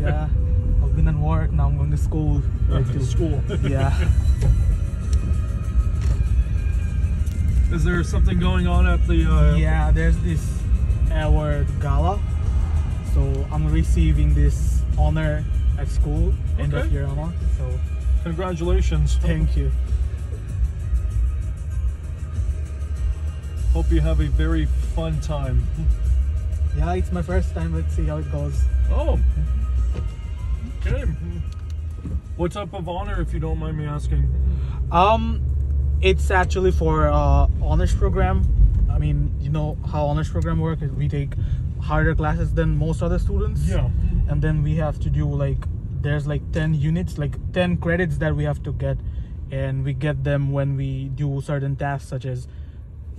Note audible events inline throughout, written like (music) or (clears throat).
yeah. I've been at work, now I'm going to school. Like to- School. Yeah. (laughs) Is there something going on at the? Uh, Yeah, there's this award gala. So I'm receiving this honor at school, okay. end of year honor. So Congratulations. thank you. Hope you have a very fun time. Yeah, it's my first time. Let's see how it goes. Oh. Okay. What type of honor, if you don't mind me asking? Um, it's actually for uh, honors program. I mean, you know how honors program work. is We take harder classes than most other students. Yeah. and then we have to do like there's like 10 units like 10 credits that we have to get and we get them when we do certain tasks such as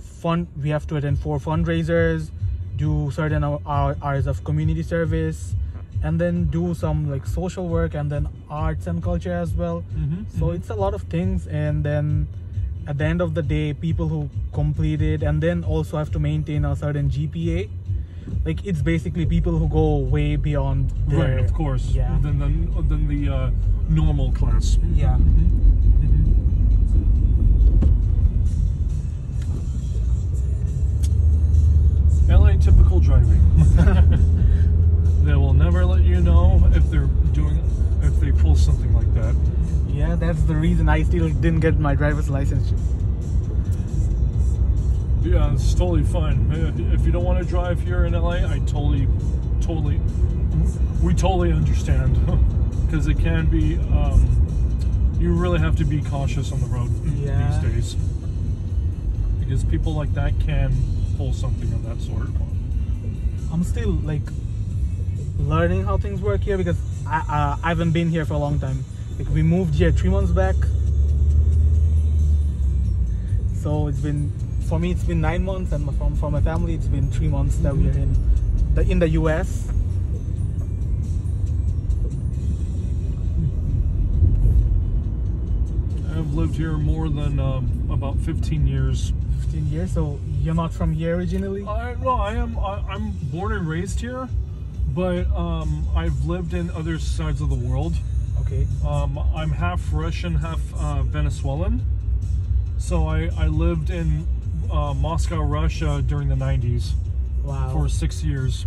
fund we have to attend four fundraisers do certain hou- hou- hours of community service and then do some like social work and then arts and culture as well Mhm, so mhm. it's a lot of things and then at the end of the day people who complete it and then also have to maintain a certain gpa like it's basically people who go way beyond their, Right, of course. yeah Than the, than the uh, normal class. yeah LA something like that. yeah that's the reason i still didn't get my driver's license Yeah, it's totally fine. If you don't want to drive here in LA, I totally, totally, we totally understand (laughs) because it can be. Um, you really have to be cautious on the road Yeah. these days because people like that can pull something of that sort. i'm still like learning how things work here because i uh, i haven't been here for a long time. Like we moved here three months back. So it's been for me it's been nine months and from for my family it's been three months that we're in the in the us I've lived here more than um, about 15 years. 15 years? So you're not from here originally? I no, I am. I, I'm born and raised here, but um, I've lived in other sides of the world. okay Um, I'm half Russian, half uh, Venezuelan. So I, I lived in uh, Moscow, Russia during the 90s wow for six years.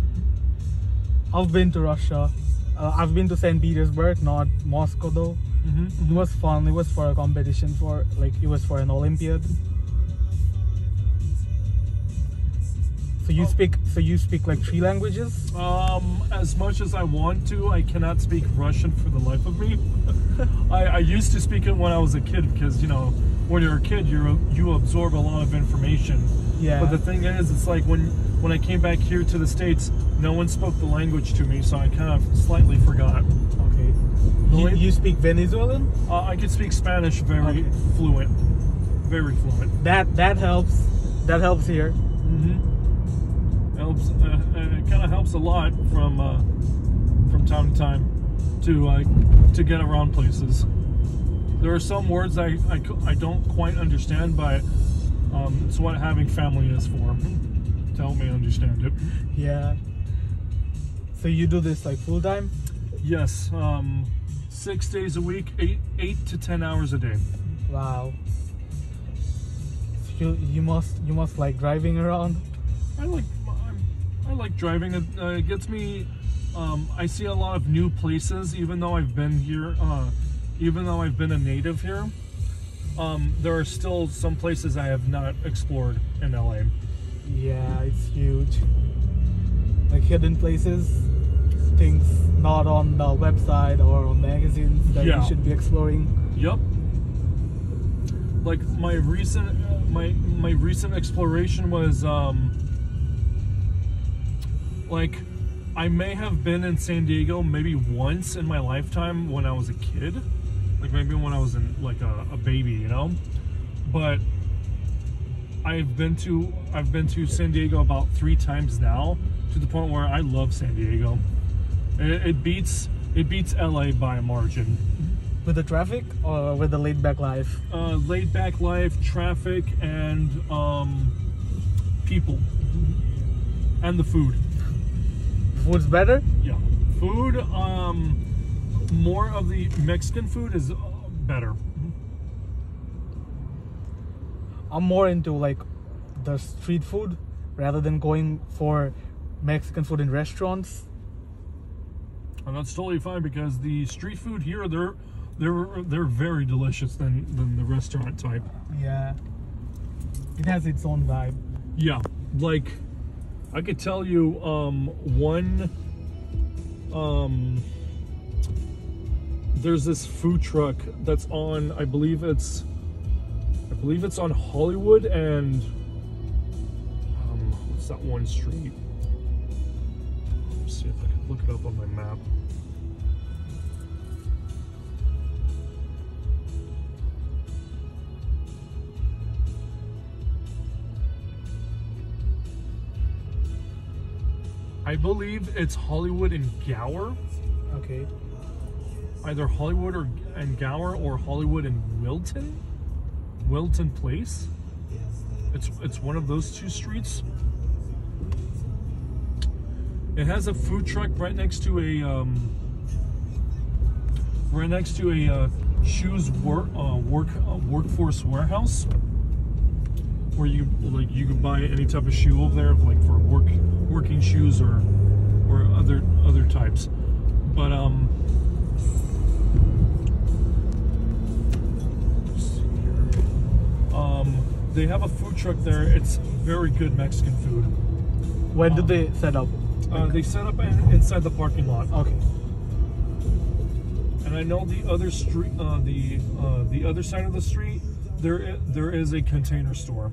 i've been to russia uh, i've been to st petersburg not moscow though Mm-hmm. it was fun it was for a competition for like it was for an olympiad so you Oh. speak so you speak like three languages Um, as much as I want to, I cannot speak Russian for the life of me. (laughs) I, I used to speak it when I was a kid because you know when you're a kid you you absorb a lot of information. yeah But the thing is, it's like when when I came back here to the states, no one spoke the language to me, so I kind of slightly forgot. okay you, you speak venezuelan Uh, I can speak Spanish very Okay. fluent, very fluent. that that helps that helps here Mm-hmm. Helps. Uh, it kind of helps a lot from uh, from time to time to uh, to get around places. There are some words I I, I don't quite understand, but um, it's what having family is for (laughs) to help me understand it. yeah so you do this like full time Yes, um, six days a week, eight eight to ten hours a day. wow you, you must you must like driving around I like I like driving. It, uh, it gets me. Um, I see a lot of new places, even though I've been here. Uh, even though I've been a native here, um, there are still some places I have not explored in LA. Yeah, it's huge. Like hidden places, things not on the website or on magazines that Yeah. you should be exploring. Yep. Like my recent, my my recent exploration was um, like I may have been in San Diego maybe once in my lifetime when I was a kid, like maybe when I was in like a, a baby, you know. But I've been to I've been to San Diego about three times now, to the point where I love San Diego. It, it beats it beats LA by a margin. With the traffic or with the laid back life? uh, laid back life, traffic, and um, people, and the food. Food's better? Yeah, Food, um, more of the Mexican food is uh, better. I'm more into like the street food rather than going for Mexican food in restaurants. And that's totally fine because the street food here, they're they're they're very delicious than than the restaurant type. Yeah. It has its own vibe. Yeah, like I could tell you um, one. Um, there's this food truck that's on. I believe it's. I believe it's on Hollywood and. Um, what's that one street? Let's see if I can look it up on my map. I believe it's Hollywood and Gower. Okay. Either Hollywood or and Gower or Hollywood and Wilton. Wilton Place. It's it's one of those two streets. It has a food truck right next to a um, right next to a uh, shoes work uh, work uh, workforce warehouse where you like you can buy any type of shoe over there like for work working shoes or or other other types but um let's see here. um they have a food truck there it's very good mexican food When did they set up? uh, they set up in, inside the parking lot Okay. and i know the other street uh, the uh, the other side of the street There, there is a container store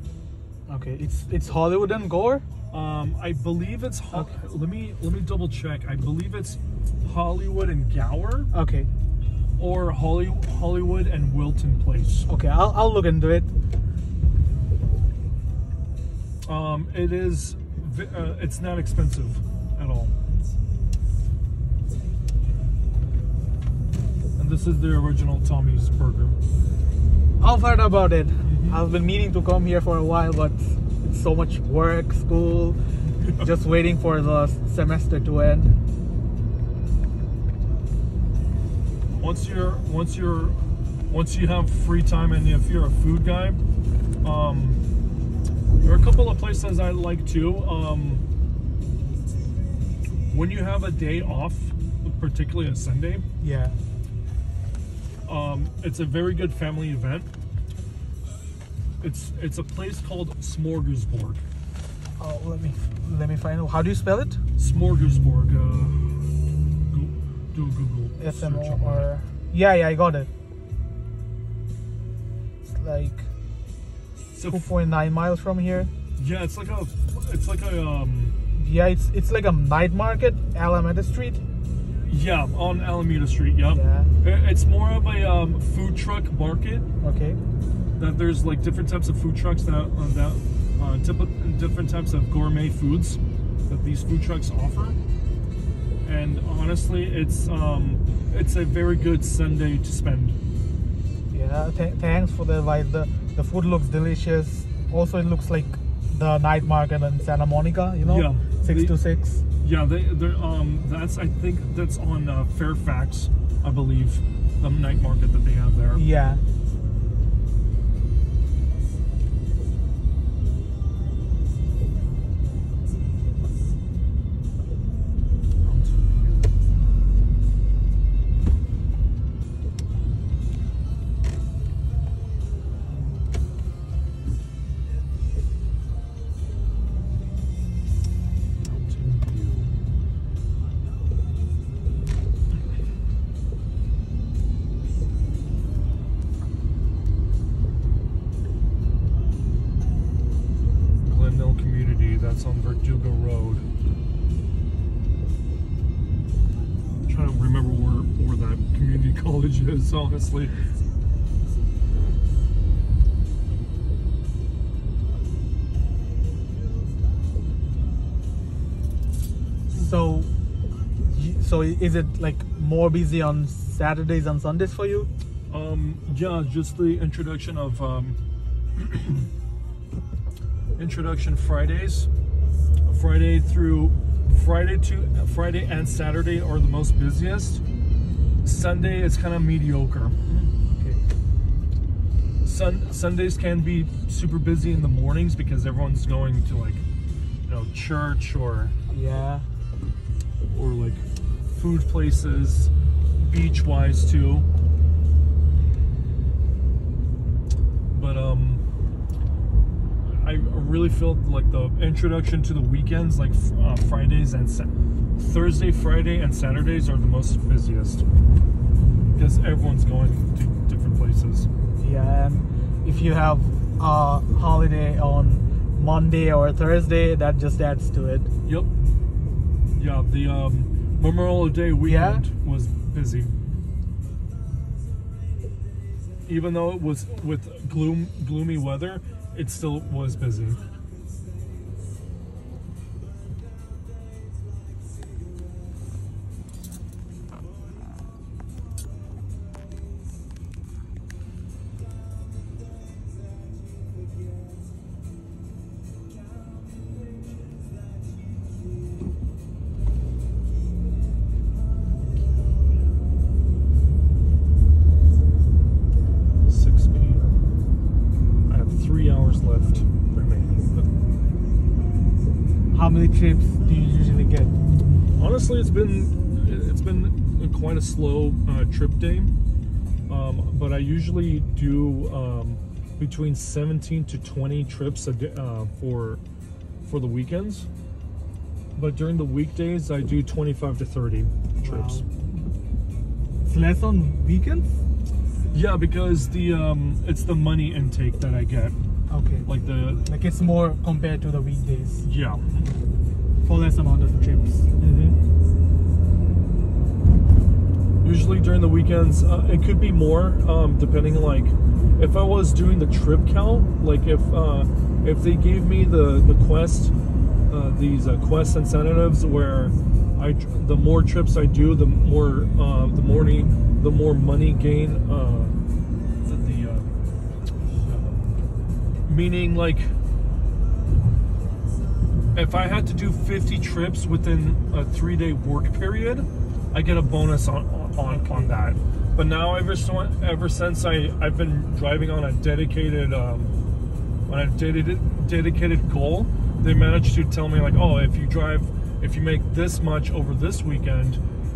Okay. It's it's Hollywood and Gore? Um, I believe it's. Ho- Okay. Let me let me double check. I believe it's Hollywood and Gower Okay. or Holly, Hollywood and Wilton Place. Okay, I'll I'll look into it. Um, it is. vi- Uh, it's not expensive at all. And this is the original Tommy's Burger. I've heard about it. I've been meaning to come here for a while, but it's so much work, school, (laughs) just waiting for the semester to end. once you're once you're once you have free time and if you're a food guy um there are a couple of places i like too um when you have a day off particularly a sunday Yeah. um it's a very good family event it's it's a place called Smorgasburg Oh, let me let me find out. How do you spell it? Smorgasburg uh go, do a google S M O or yeah, yeah, I got it. It's like It's a two f- point nine miles from here. yeah it's like a it's like a um Yeah, it's it's like a night market, Alameda Street. Yeah, on Alameda Street. Yep. Yeah. It's more of a um, food truck market. Okay. That there's like different types of food trucks that uh, that uh, different types of gourmet foods that these food trucks offer. And honestly, it's um, it's a very good Sunday to spend. Yeah. Th- thanks for the advice. The the food looks delicious. Also, it looks like the night market in Santa Monica. You know, Yeah. six The- to six. Yeah, they they're um that's I think that's on uh, Fairfax, I believe, the night market that they have there. Yeah. Honestly. So, so is it like more busy on Saturdays and Sundays for you? Um, yeah, just the introduction of um, (clears throat) introduction Fridays, Friday through Friday to Friday and Saturday are the most busiest. Sunday is kind of mediocre. Okay. Sun Sundays can be super busy in the mornings because everyone's going to like you know church or Yeah. or like food places, beach wise too. But um, I really feel like the introduction to the weekends, like uh, Fridays and Sa- Thursday, Friday, and Saturdays are the most busiest because everyone's going to different places. Yeah, and if you have a holiday on Monday or Thursday, that just adds to it. Yep. Yeah, the um, Memorial Day weekend was busy. Even though it was with gloom, gloomy weather, it still was busy. Quite a slow uh, trip day, um, but I usually do um, between 17 to 20 trips a day, uh, for for the weekends. But during the weekdays, I do 25 to 30 trips. Wow. It's less on weekends? Yeah, because the um, it's the money intake that I get, Okay. like the Like it's more compared to the weekdays yeah. for less amount of trips. Usually during the weekends, uh, it could be more, um, depending like if I was doing the trip count, like if uh, if they gave me the the quest, uh, these uh, quest incentives where I the more trips I do, the more uh, the morning the more money gain. Uh, the, the uh, meaning like if I had to do 50 trips within a three day work period, I get a bonus on on, on that. But now ever ever since I I've been driving on a dedicated um, on a dedicated dedicated goal, they managed to tell me like, oh, if you drive, if you make this much over this weekend,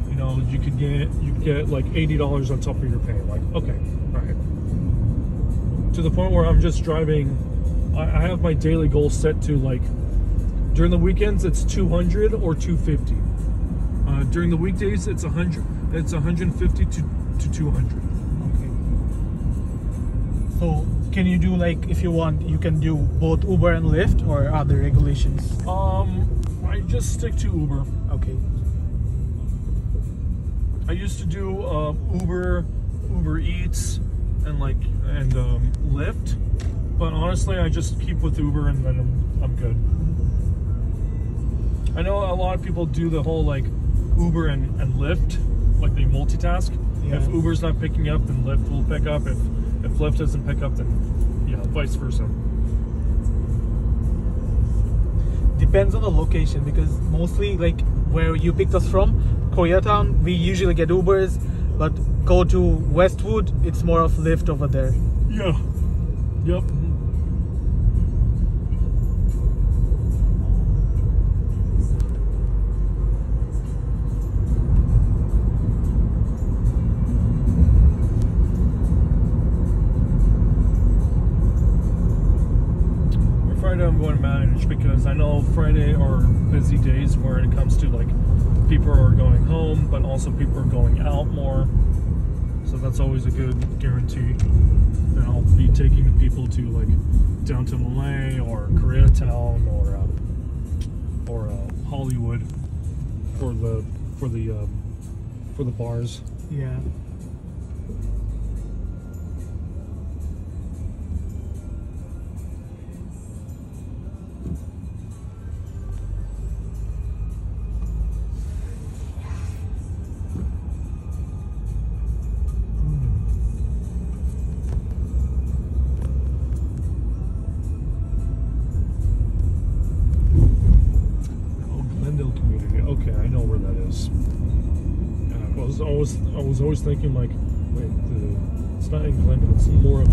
you know, you could get you get like eighty dollars on top of your pay. Like, okay, all right. To the point where I'm just driving. I, I have my daily goal set to like during the weekends it's 200 or 250. Uh, during the weekdays it's 100. It's 150 to to 200. Okay. So can you do like if you want you can do both Uber and Lyft or other regulations? Um, I just stick to Uber. Okay. I used to do uh, Uber, Uber Eats, and like and um, Lyft, but honestly, I just keep with Uber and then I'm, I'm good. I know a lot of people do the whole like Uber and, and Lyft, like they multitask. Yeah. If Uber's not picking up, then Lyft will pick up. If if Lyft doesn't pick up, then yeah, vice versa. Depends on the location because mostly like where you picked us from, Koreatown, we usually get Ubers, but go to Westwood, it's more of Lyft over there. Yeah. Yep. Where it comes to like people are going home, but also people are going out more. So that's always a good guarantee. And I'll be taking the people to like downtown LA or Koreatown or uh, or uh, Hollywood for the for the um, for the bars. Yeah. Was always I was always thinking like, wait, the, it's not in Glendale. It's more of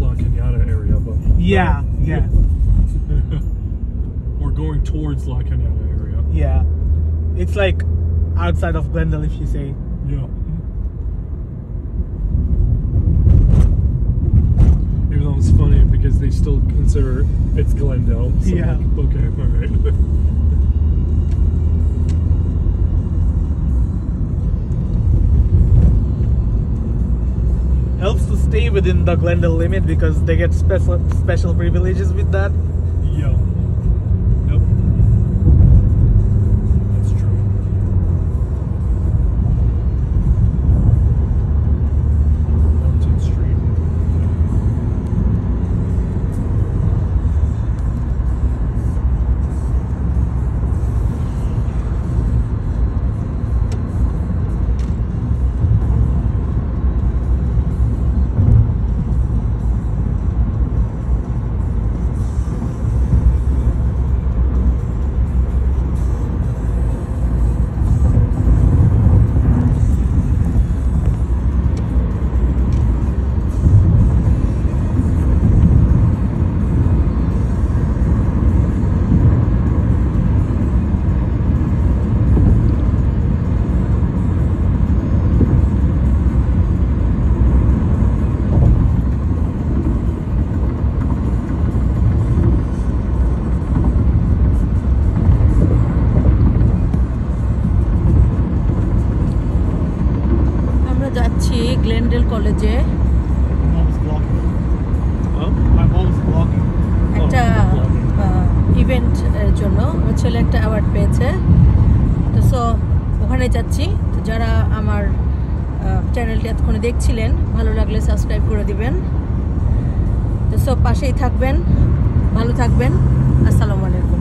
La Cañada area, but Yeah, yeah, (laughs) we're going towards La Cañada area. yeah. It's like outside of Glendale, if you say. Yeah. Even though it's funny because they still consider it's Glendale. So Yeah. Like, okay, all right. (laughs) Helps to stay within the Glendale limit because they get special special privileges with that. yeah. দেখছিলেন ভালো লাগলে subscribe করে দিবেন। তো সব পাশেই থাকবেন ভালো থাকবেন। আসসালামু আলাইকুম।